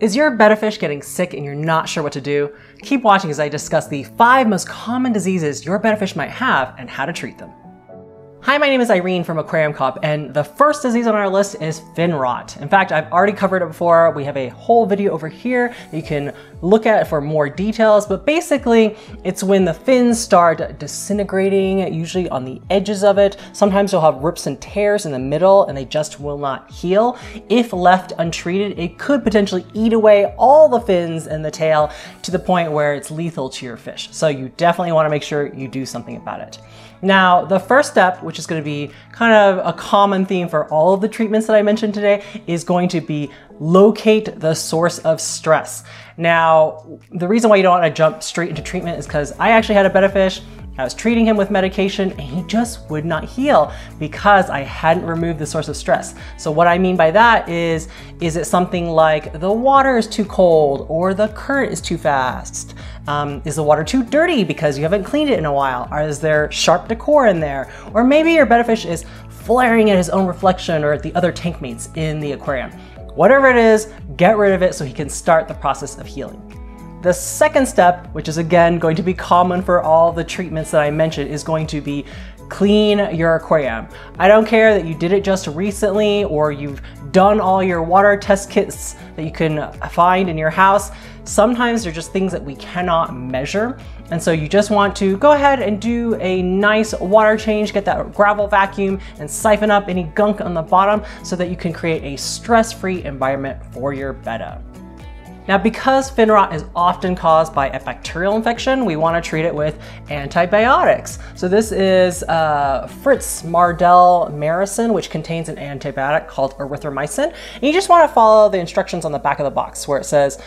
Is your betta fish getting sick and you're not sure what to do? Keep watching as I discuss the five most common diseases your betta fish might have and how to treat them. Hi, my name is Irene from Aquarium Co-Op, and the first disease on our list is fin rot. In fact, I've already covered it before. We have a whole video over here that you can look at for more details, but basically, it's when the fins start disintegrating, usually on the edges of it. Sometimes you'll have rips and tears in the middle, and they just will not heal. If left untreated, it could potentially eat away all the fins and the tail to the point where it's lethal to your fish. So you definitely wanna make sure you do something about it. Now, the first step, which is going to be kind of a common theme for all of the treatments that I mentioned today, is going to be locate the source of stress. Now, the reason why you don't want to jump straight into treatment is because I actually had a betta fish. I was treating him with medication and he just would not heal because I hadn't removed the source of stress. So what I mean by that is, is it something like the water is too cold or the current is too fast? Um, is the water too dirty because you haven't cleaned it in a while? Or is there sharp decor in there? Or maybe your betta fish is flaring at his own reflection or at the other tank mates in the aquarium. Whatever it is, get rid of it so he can start the process of healing. The second step, which is again going to be common for all the treatments that I mentioned, is going to be clean your aquarium. I don't care that you did it just recently or you've done all your water test kits that you can find in your house. Sometimes they're just things that we cannot measure. And so you just want to go ahead and do a nice water change, get that gravel vacuum and siphon up any gunk on the bottom so that you can create a stress-free environment for your betta. Now, because fin rot is often caused by a bacterial infection, we want to treat it with antibiotics. So this is uh, Fritz Mardel Maracyn, which contains an antibiotic called erythromycin. And you just want to follow the instructions on the back of the box where it says,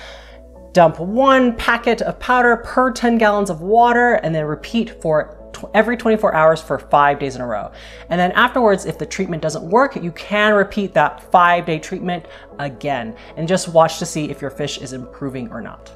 dump one packet of powder per 10 gallons of water and then repeat for every 24 hours for five days in a row. And then afterwards, if the treatment doesn't work, you can repeat that five day treatment again and just watch to see if your fish is improving or not.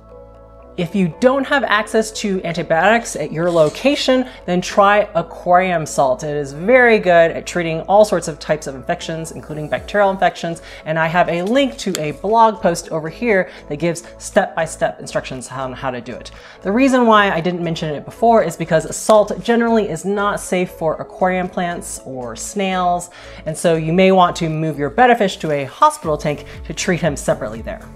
If you don't have access to antibiotics at your location, then try aquarium salt. It is very good at treating all sorts of types of infections, including bacterial infections. And I have a link to a blog post over here that gives step-by-step -step instructions on how to do it. The reason why I didn't mention it before is because salt generally is not safe for aquarium plants or snails. And so you may want to move your betta fish to a hospital tank to treat him separately there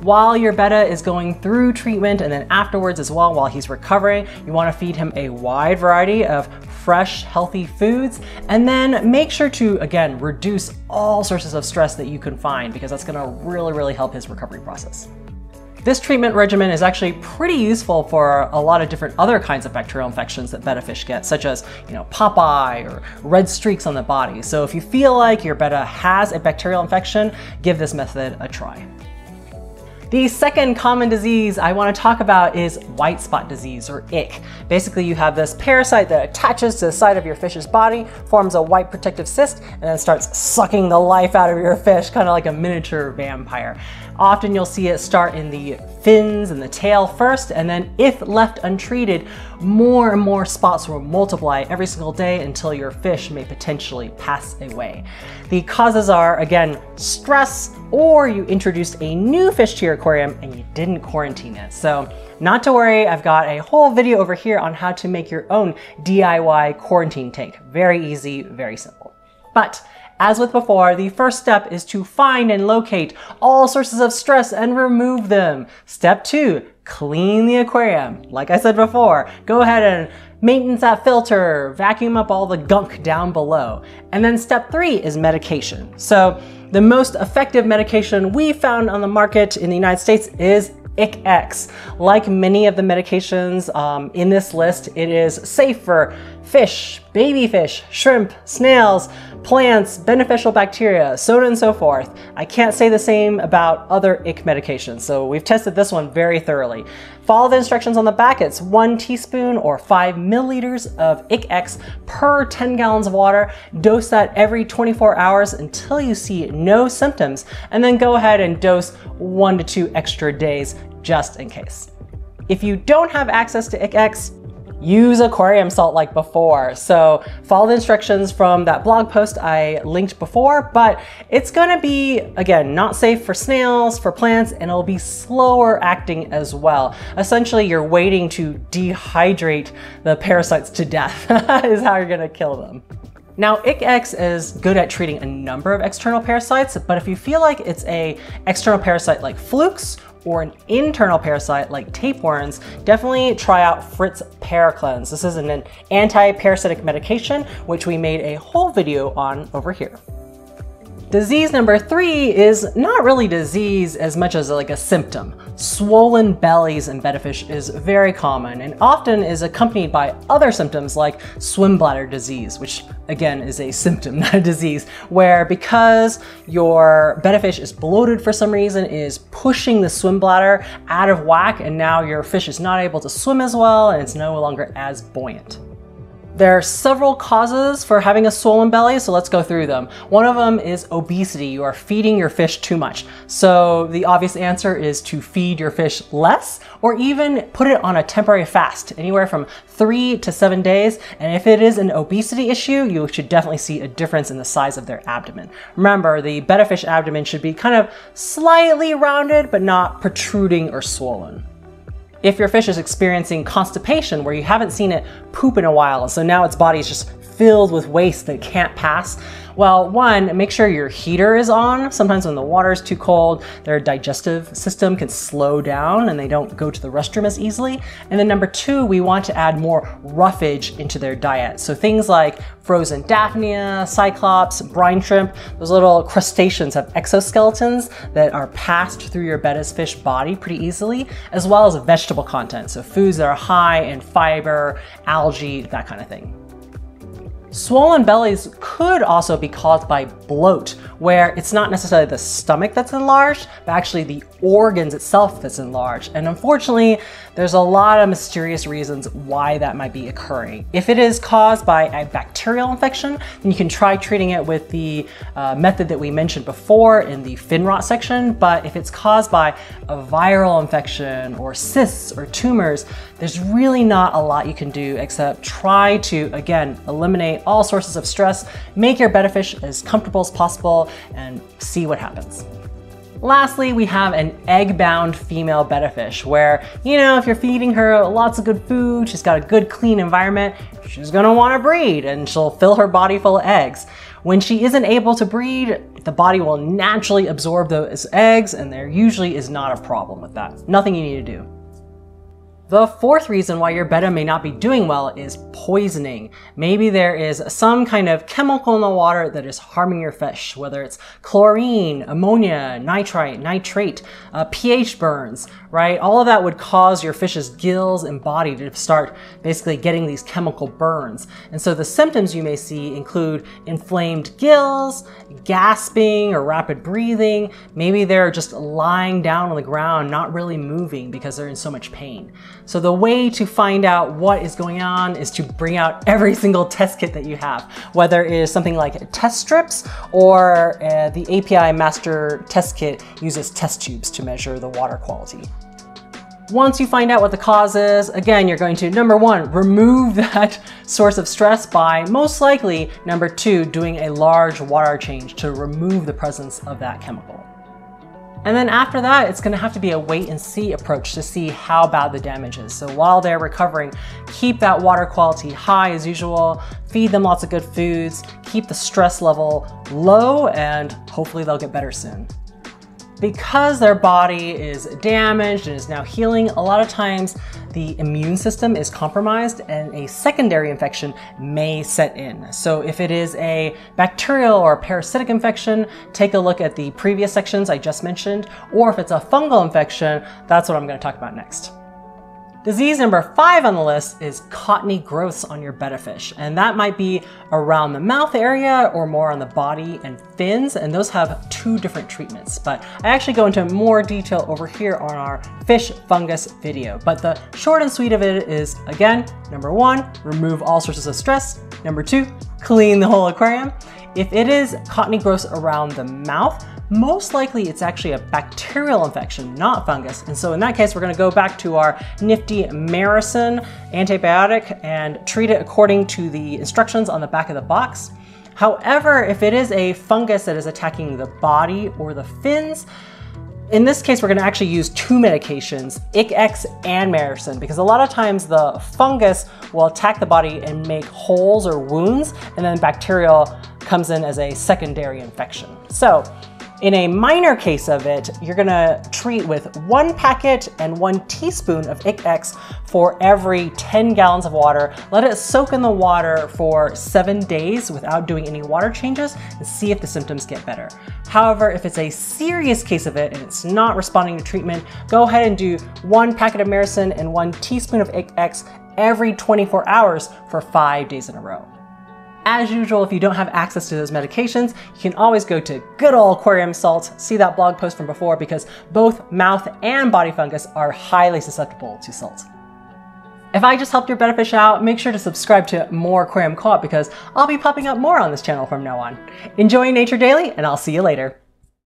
while your betta is going through treatment and then afterwards as well while he's recovering. You wanna feed him a wide variety of fresh, healthy foods, and then make sure to, again, reduce all sources of stress that you can find because that's gonna really, really help his recovery process. This treatment regimen is actually pretty useful for a lot of different other kinds of bacterial infections that betta fish get, such as you know, popeye or red streaks on the body. So if you feel like your betta has a bacterial infection, give this method a try. The second common disease I want to talk about is white spot disease or ich. Basically, you have this parasite that attaches to the side of your fish's body, forms a white protective cyst, and then starts sucking the life out of your fish, kind of like a miniature vampire. Often you'll see it start in the fins and the tail first, and then if left untreated, more and more spots will multiply every single day until your fish may potentially pass away. The causes are, again, stress, or you introduced a new fish to your aquarium and you didn't quarantine it. So not to worry, I've got a whole video over here on how to make your own DIY quarantine tank. Very easy, very simple. But as with before, the first step is to find and locate all sources of stress and remove them. Step two, clean the aquarium. Like I said before, go ahead and maintenance that filter, vacuum up all the gunk down below. And then step three is medication. So the most effective medication we found on the market in the United States is Ich-X. Like many of the medications um, in this list, it is safe for fish, baby fish, shrimp, snails, plants, beneficial bacteria, so on and so forth. I can't say the same about other ich medications, so we've tested this one very thoroughly. Follow the instructions on the back. It's one teaspoon or five milliliters of Ich-X per 10 gallons of water. Dose that every 24 hours until you see no symptoms, and then go ahead and dose one to two extra days just in case. If you don't have access to Ich-X, use aquarium salt like before. So follow the instructions from that blog post I linked before, but it's gonna be, again, not safe for snails, for plants, and it'll be slower acting as well. Essentially, you're waiting to dehydrate the parasites to death is how you're gonna kill them. Now, Ich-X is good at treating a number of external parasites, but if you feel like it's a external parasite like flukes or an internal parasite like tapeworms, definitely try out Fritz Paracleanse. This is an anti-parasitic medication, which we made a whole video on over here. Disease number three is not really disease as much as like a symptom. Swollen bellies in bettafish is very common and often is accompanied by other symptoms like swim bladder disease, which again is a symptom, not a disease, where because your bettafish is bloated for some reason, is pushing the swim bladder out of whack and now your fish is not able to swim as well and it's no longer as buoyant. There are several causes for having a swollen belly, so let's go through them. One of them is obesity. You are feeding your fish too much. So the obvious answer is to feed your fish less or even put it on a temporary fast, anywhere from three to seven days. And if it is an obesity issue, you should definitely see a difference in the size of their abdomen. Remember, the betta fish abdomen should be kind of slightly rounded, but not protruding or swollen. If your fish is experiencing constipation where you haven't seen it poop in a while, so now its body is just filled with waste that can't pass, well, one, make sure your heater is on. Sometimes when the water is too cold, their digestive system can slow down and they don't go to the restroom as easily. And then number two, we want to add more roughage into their diet. So things like frozen daphnia, cyclops, brine shrimp, those little crustaceans have exoskeletons that are passed through your bettas fish body pretty easily, as well as vegetable content. So foods that are high in fiber, algae, that kind of thing. Swollen bellies could also be caused by bloat, where it's not necessarily the stomach that's enlarged, but actually the organs itself that's enlarged. And unfortunately, there's a lot of mysterious reasons why that might be occurring. If it is caused by a bacterial infection, then you can try treating it with the uh, method that we mentioned before in the fin rot section. But if it's caused by a viral infection or cysts or tumors, there's really not a lot you can do except try to, again, eliminate all sources of stress, make your betta fish as comfortable as possible, and see what happens. Lastly, we have an egg-bound female betta fish where, you know, if you're feeding her lots of good food, she's got a good clean environment, she's gonna wanna breed and she'll fill her body full of eggs. When she isn't able to breed, the body will naturally absorb those eggs and there usually is not a problem with that. Nothing you need to do. The fourth reason why your betta may not be doing well is poisoning. Maybe there is some kind of chemical in the water that is harming your fish, whether it's chlorine, ammonia, nitrite, nitrate, uh, pH burns, right? All of that would cause your fish's gills and body to start basically getting these chemical burns. And so the symptoms you may see include inflamed gills, gasping or rapid breathing. Maybe they're just lying down on the ground, not really moving because they're in so much pain. So the way to find out what is going on is to bring out every single test kit that you have, whether it is something like test strips or uh, the API master test kit uses test tubes to measure the water quality. Once you find out what the cause is, again, you're going to, number one, remove that source of stress by most likely, number two, doing a large water change to remove the presence of that chemical. And then after that, it's gonna have to be a wait and see approach to see how bad the damage is. So while they're recovering, keep that water quality high as usual, feed them lots of good foods, keep the stress level low, and hopefully they'll get better soon because their body is damaged and is now healing, a lot of times the immune system is compromised and a secondary infection may set in. So if it is a bacterial or parasitic infection, take a look at the previous sections I just mentioned, or if it's a fungal infection, that's what I'm gonna talk about next. Disease number five on the list is cottony growths on your betta fish, and that might be around the mouth area or more on the body and fins, and those have two different treatments. But I actually go into more detail over here on our fish fungus video. But the short and sweet of it is, again, number one, remove all sources of stress. Number two, clean the whole aquarium. If it is cottony growths around the mouth, most likely it's actually a bacterial infection, not fungus. And so in that case, we're gonna go back to our nifty Maracyn antibiotic and treat it according to the instructions on the back of the box. However, if it is a fungus that is attacking the body or the fins, in this case, we're gonna actually use two medications, Ich-X and Maracyn, because a lot of times the fungus will attack the body and make holes or wounds, and then bacterial comes in as a secondary infection. So in a minor case of it, you're gonna treat with one packet and one teaspoon of Ich-X for every 10 gallons of water. Let it soak in the water for seven days without doing any water changes and see if the symptoms get better. However, if it's a serious case of it and it's not responding to treatment, go ahead and do one packet of Maracyn and one teaspoon of Ich-X every 24 hours for five days in a row. As usual, if you don't have access to those medications, you can always go to good old aquarium salts, see that blog post from before, because both mouth and body fungus are highly susceptible to salt. If I just helped your benefish out, make sure to subscribe to more Aquarium Co-op because I'll be popping up more on this channel from now on. Enjoy Nature Daily, and I'll see you later.